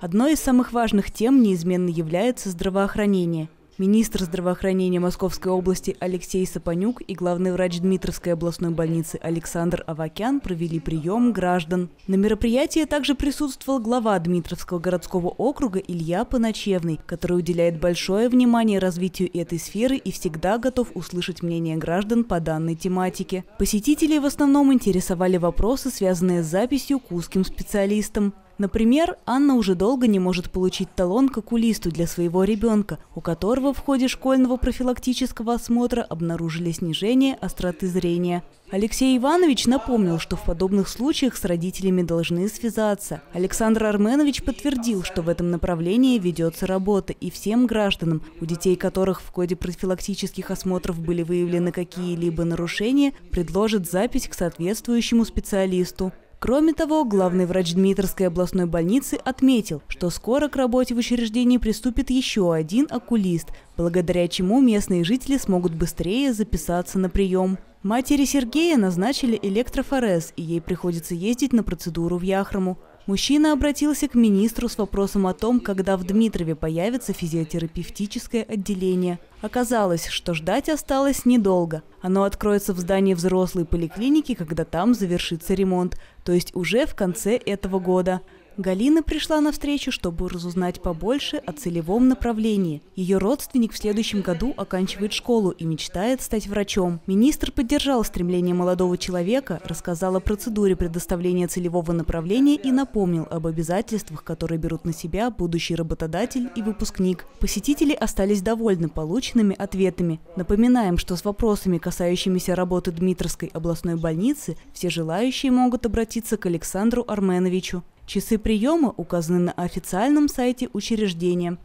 Одной из самых важных тем неизменно является здравоохранение – Министр здравоохранения Московской области Алексей Сапанюк и главный врач Дмитровской областной больницы Александр Авакян провели прием граждан. На мероприятии также присутствовал глава Дмитровского городского округа Илья Поночевный, который уделяет большое внимание развитию этой сферы и всегда готов услышать мнение граждан по данной тематике. Посетителей в основном интересовали вопросы, связанные с записью к узким специалистам. Например, Анна уже долго не может получить талон к окулисту для своего ребенка, у которого в ходе школьного профилактического осмотра обнаружили снижение остроты зрения. Алексей Иванович напомнил, что в подобных случаях с родителями должны связаться. Александр Арменович подтвердил, что в этом направлении ведется работа, и всем гражданам, у детей которых в ходе профилактических осмотров были выявлены какие-либо нарушения, предложат запись к соответствующему специалисту. Кроме того, главный врач Дмитровской областной больницы отметил, что скоро к работе в учреждении приступит еще один окулист, благодаря чему местные жители смогут быстрее записаться на прием. Матери Сергея назначили электрофорез, и ей приходится ездить на процедуру в Яхрому. Мужчина обратился к министру с вопросом о том, когда в Дмитрове появится физиотерапевтическое отделение. Оказалось, что ждать осталось недолго. Оно откроется в здании взрослой поликлиники, когда там завершится ремонт, то есть уже в конце этого года. Галина пришла на встречу, чтобы разузнать побольше о целевом направлении. Ее родственник в следующем году оканчивает школу и мечтает стать врачом. Министр поддержал стремление молодого человека, рассказал о процедуре предоставления целевого направления и напомнил об обязательствах, которые берут на себя будущий работодатель и выпускник. Посетители остались довольны полученными ответами. Напоминаем, что с вопросами, касающимися работы Дмитровской областной больницы, все желающие могут обратиться к Александру Арменовичу. Часы приема указаны на официальном сайте учреждения.